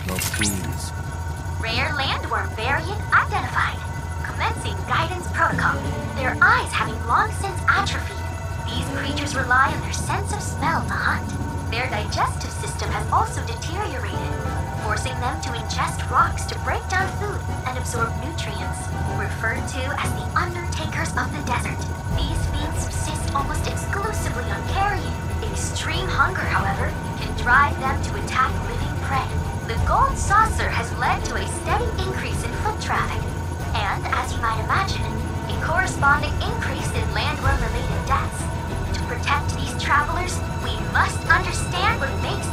please. Rare landworm variant identified. Commencing guidance protocol. Their eyes having long since atrophied. These creatures rely on their sense of smell to hunt. Their digestive system has also deteriorated, forcing them to ingest rocks to break down food and absorb nutrients. Referred to as the undertakers of the desert, these fiends subsist almost exclusively on carrion. Extreme hunger, however, can drive them to attack living prey. The gold saucer has led to a steady increase in foot traffic, and as you might imagine, a corresponding increase in landworm-related deaths. To protect these travelers, we must understand what makes.